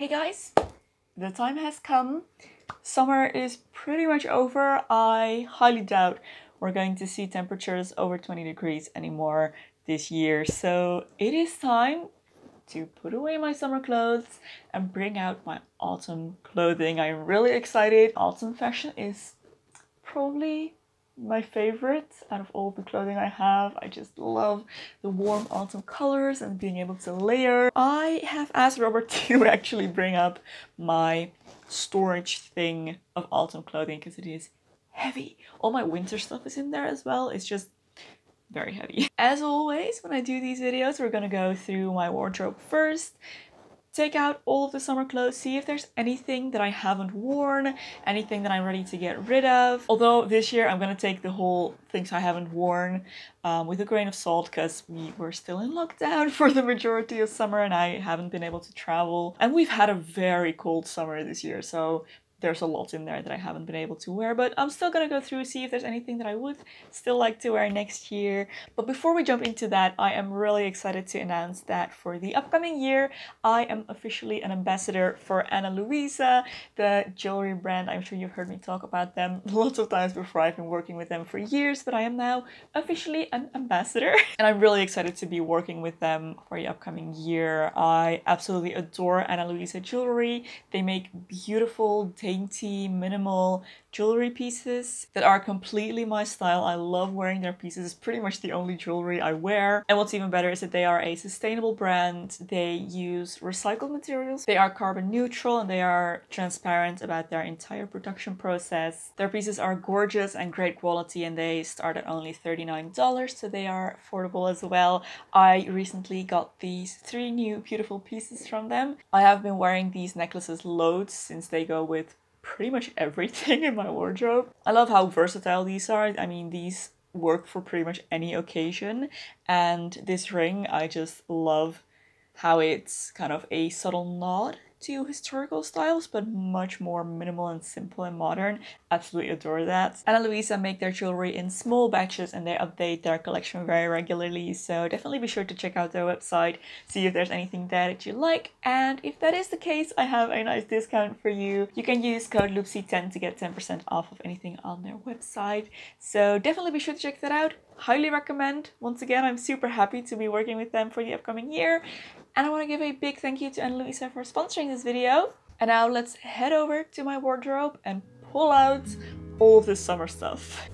Hey guys, the time has come. Summer is pretty much over. I highly doubt we're going to see temperatures over 20 degrees anymore this year. So it is time to put away my summer clothes and bring out my autumn clothing. I'm really excited. Autumn fashion is probably my favorite out of all the clothing I have. I just love the warm autumn colors and being able to layer. I have asked Robert to actually bring up my storage thing of autumn clothing because it is heavy. All my winter stuff is in there as well. It's just very heavy. As always, when I do these videos, we're gonna go through my wardrobe first, take out all of the summer clothes, see if there's anything that I haven't worn, anything that I'm ready to get rid of. Although this year I'm gonna take the whole things I haven't worn um, with a grain of salt because we were still in lockdown for the majority of summer and I haven't been able to travel. And we've had a very cold summer this year, so there's a lot in there that I haven't been able to wear, but I'm still gonna go through see if there's anything that I would still like to wear next year. But before we jump into that, I am really excited to announce that for the upcoming year, I am officially an ambassador for Ana Luisa, the jewelry brand. I'm sure you've heard me talk about them lots of times before. I've been working with them for years, but I am now officially an ambassador. and I'm really excited to be working with them for the upcoming year. I absolutely adore Ana Luisa jewelry. They make beautiful, dainty, minimal jewelry pieces that are completely my style. I love wearing their pieces. It's pretty much the only jewelry I wear. And what's even better is that they are a sustainable brand. They use recycled materials. They are carbon neutral and they are transparent about their entire production process. Their pieces are gorgeous and great quality and they start at only $39, so they are affordable as well. I recently got these three new beautiful pieces from them. I have been wearing these necklaces loads since they go with pretty much everything in my wardrobe. I love how versatile these are. I mean, these work for pretty much any occasion. And this ring, I just love how it's kind of a subtle nod to historical styles, but much more minimal and simple and modern. Absolutely adore that. Ana Luisa make their jewelry in small batches and they update their collection very regularly, so definitely be sure to check out their website, see if there's anything there that you like, and if that is the case, I have a nice discount for you. You can use code LOEPSIE10 to get 10% off of anything on their website, so definitely be sure to check that out. Highly recommend. Once again, I'm super happy to be working with them for the upcoming year, and I want to give a big thank you to Ana Luisa for sponsoring this video. And now let's head over to my wardrobe and pull out all this summer stuff.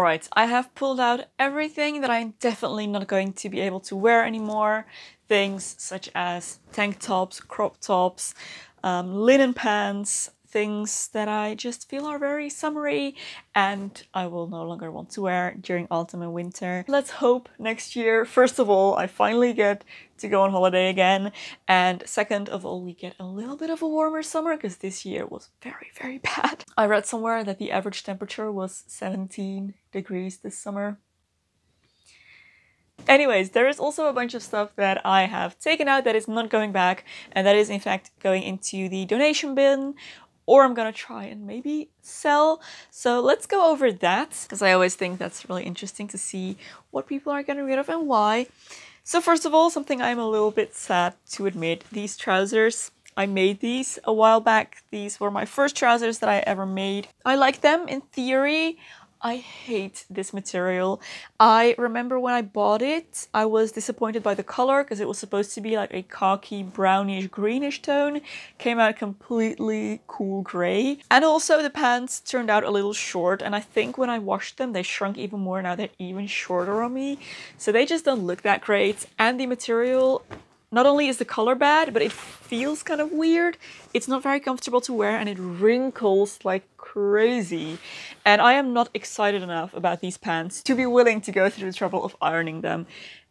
Alright, I have pulled out everything that I'm definitely not going to be able to wear anymore. Things such as tank tops, crop tops, um, linen pants, things that I just feel are very summery and I will no longer want to wear during autumn and winter. Let's hope next year, first of all, I finally get to go on holiday again and second of all, we get a little bit of a warmer summer because this year was very, very bad. I read somewhere that the average temperature was 17 degrees this summer. Anyways, there is also a bunch of stuff that I have taken out that is not going back, and that is in fact going into the donation bin or I'm gonna try and maybe sell. So let's go over that because I always think that's really interesting to see what people are getting rid of and why. So first of all, something I'm a little bit sad to admit, these trousers. I made these a while back. These were my first trousers that I ever made. I like them in theory. I hate this material. I remember when I bought it, I was disappointed by the color because it was supposed to be like a khaki brownish greenish tone. Came out completely cool gray. And also the pants turned out a little short and I think when I washed them they shrunk even more now they're even shorter on me. So they just don't look that great and the material not only is the color bad, but it feels kind of weird. It's not very comfortable to wear and it wrinkles like crazy. And I am not excited enough about these pants to be willing to go through the trouble of ironing them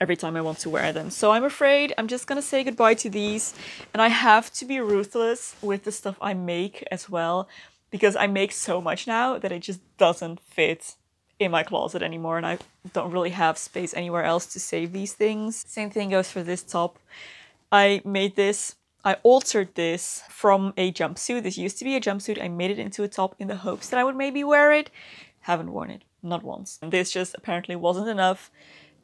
every time I want to wear them. So I'm afraid I'm just gonna say goodbye to these and I have to be ruthless with the stuff I make as well because I make so much now that it just doesn't fit in my closet anymore and I don't really have space anywhere else to save these things. Same thing goes for this top. I made this, I altered this from a jumpsuit. This used to be a jumpsuit. I made it into a top in the hopes that I would maybe wear it. Haven't worn it, not once. And this just apparently wasn't enough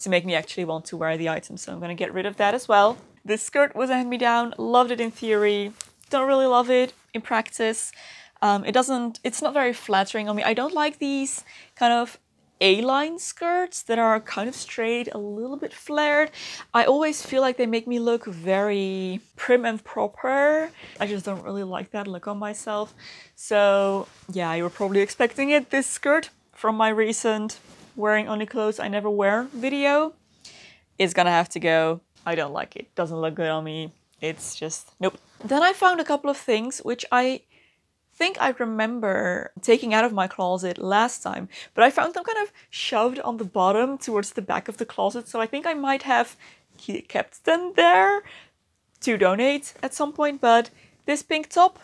to make me actually want to wear the item. So I'm gonna get rid of that as well. This skirt was a hand-me-down, loved it in theory, don't really love it in practice. Um, it doesn't, it's not very flattering on me. I don't like these kind of a-line skirts that are kind of straight, a little bit flared. I always feel like they make me look very prim and proper. I just don't really like that look on myself. So yeah, you were probably expecting it, this skirt from my recent wearing only clothes I never wear video is gonna have to go. I don't like it, doesn't look good on me. It's just, nope. Then I found a couple of things which I think I remember taking out of my closet last time, but I found them kind of shoved on the bottom towards the back of the closet, so I think I might have kept them there to donate at some point, but this pink top,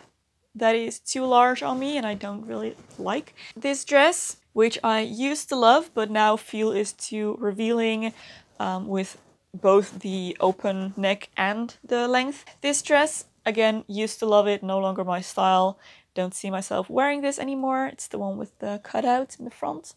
that is too large on me and I don't really like. This dress, which I used to love, but now feel is too revealing um, with both the open neck and the length. This dress, again, used to love it, no longer my style don't see myself wearing this anymore. It's the one with the cutout in the front.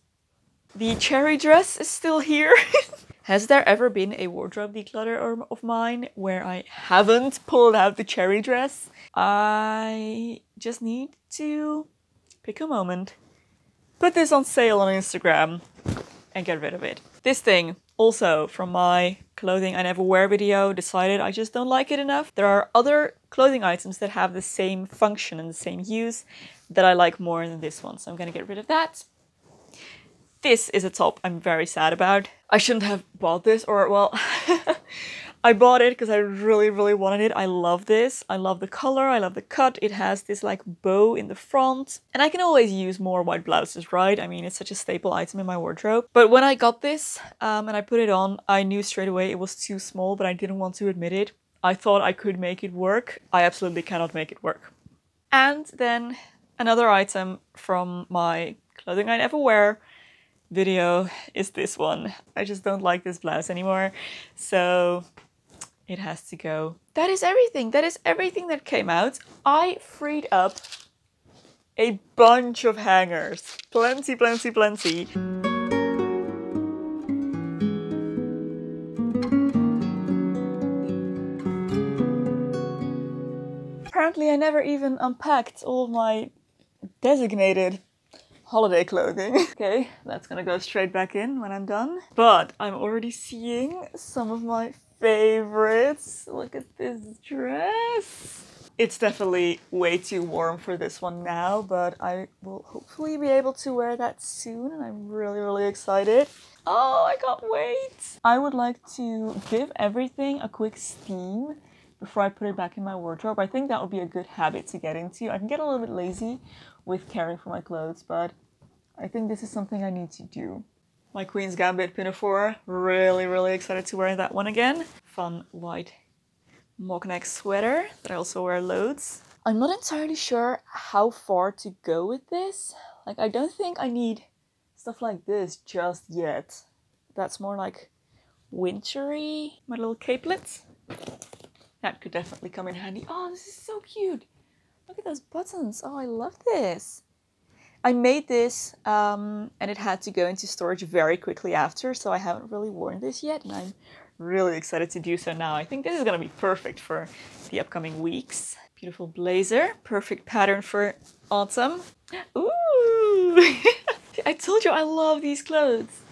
The cherry dress is still here. Has there ever been a wardrobe declutter of mine where I haven't pulled out the cherry dress? I just need to pick a moment, put this on sale on Instagram and get rid of it. This thing also, from my clothing I never wear video, decided I just don't like it enough. There are other clothing items that have the same function and the same use that I like more than this one, so I'm gonna get rid of that. This is a top I'm very sad about. I shouldn't have bought this, or well, I bought it because I really, really wanted it. I love this. I love the color. I love the cut. It has this like bow in the front. And I can always use more white blouses, right? I mean, it's such a staple item in my wardrobe. But when I got this um, and I put it on, I knew straight away it was too small, but I didn't want to admit it. I thought I could make it work. I absolutely cannot make it work. And then another item from my clothing I never wear video is this one. I just don't like this blouse anymore. So it has to go. That is everything. That is everything that came out. I freed up a bunch of hangers. Plenty, plenty, plenty. Apparently I never even unpacked all my designated holiday clothing. okay, that's gonna go straight back in when I'm done. But I'm already seeing some of my favorites. Look at this dress. It's definitely way too warm for this one now, but I will hopefully be able to wear that soon and I'm really, really excited. Oh, I can't wait! I would like to give everything a quick steam before I put it back in my wardrobe. I think that would be a good habit to get into. I can get a little bit lazy with caring for my clothes, but I think this is something I need to do my Queen's Gambit pinafore. Really, really excited to wear that one again. Fun white mock neck sweater that I also wear loads. I'm not entirely sure how far to go with this. Like, I don't think I need stuff like this just yet. That's more like wintry. My little capelets. That could definitely come in handy. Oh, this is so cute. Look at those buttons. Oh, I love this. I made this um, and it had to go into storage very quickly after, so I haven't really worn this yet, and I'm really excited to do so now. I think this is gonna be perfect for the upcoming weeks. Beautiful blazer, perfect pattern for autumn. Ooh! I told you I love these clothes.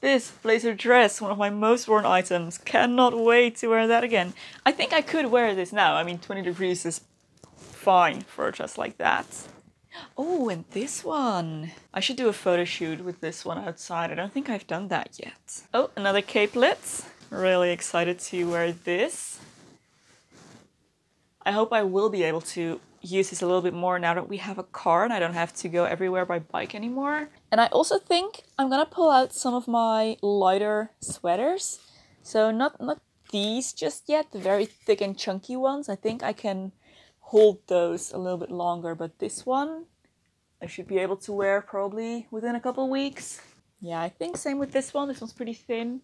This blazer dress, one of my most worn items. Cannot wait to wear that again. I think I could wear this now. I mean, 20 degrees is fine for a dress like that. Oh, and this one. I should do a photo shoot with this one outside. I don't think I've done that yet. Oh, another capelet. Really excited to wear this. I hope I will be able to use this a little bit more now that we have a car and I don't have to go everywhere by bike anymore. And I also think I'm gonna pull out some of my lighter sweaters. So not, not these just yet, the very thick and chunky ones. I think I can hold those a little bit longer, but this one I should be able to wear probably within a couple weeks. Yeah, I think same with this one. This one's pretty thin.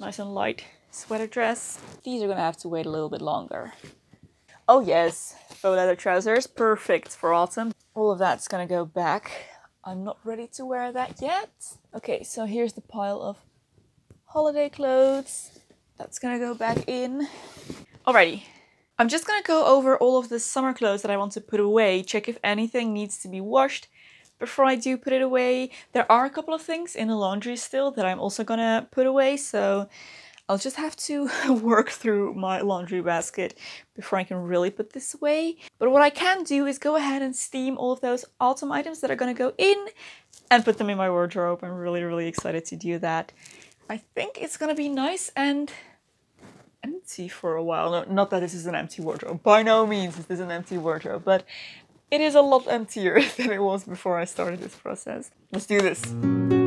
Nice and light sweater dress. These are gonna have to wait a little bit longer. Oh yes, faux leather trousers, perfect for autumn. All of that's gonna go back. I'm not ready to wear that yet. Okay, so here's the pile of holiday clothes. That's gonna go back in. Alrighty, I'm just gonna go over all of the summer clothes that I want to put away, check if anything needs to be washed before I do put it away. There are a couple of things in the laundry still that I'm also gonna put away, so I'll just have to work through my laundry basket before I can really put this away. But what I can do is go ahead and steam all of those autumn items that are gonna go in and put them in my wardrobe. I'm really, really excited to do that. I think it's gonna be nice and empty for a while. No, not that this is an empty wardrobe. By no means is this an empty wardrobe, but it is a lot emptier than it was before I started this process. Let's do this.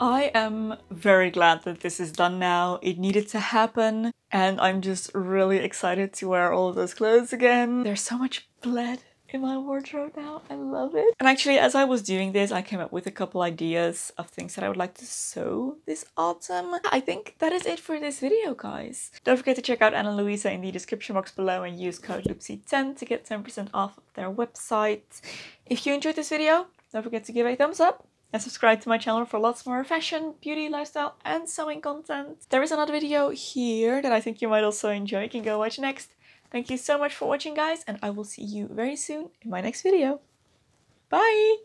I am very glad that this is done now. It needed to happen and I'm just really excited to wear all of those clothes again. There's so much blood in my wardrobe now. I love it. And actually, as I was doing this, I came up with a couple ideas of things that I would like to sew this autumn. I think that is it for this video, guys. Don't forget to check out Ana Luisa in the description box below and use code LOEPSIE10 to get 10% off of their website. If you enjoyed this video, don't forget to give it a thumbs up and subscribe to my channel for lots more fashion, beauty, lifestyle and sewing content. There is another video here that I think you might also enjoy. You can go watch next. Thank you so much for watching guys and I will see you very soon in my next video. Bye!